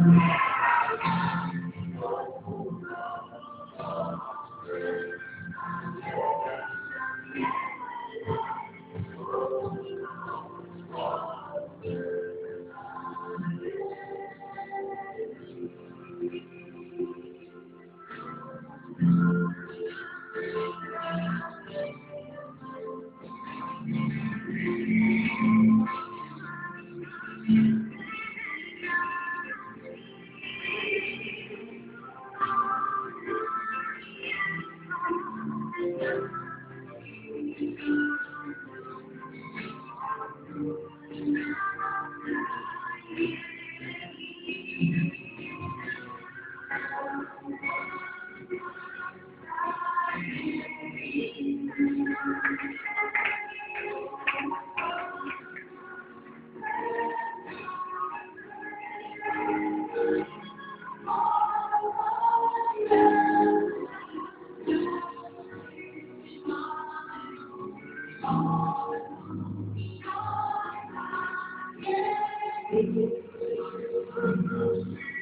Thank you. Jesus and mercy.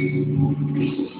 Thank you.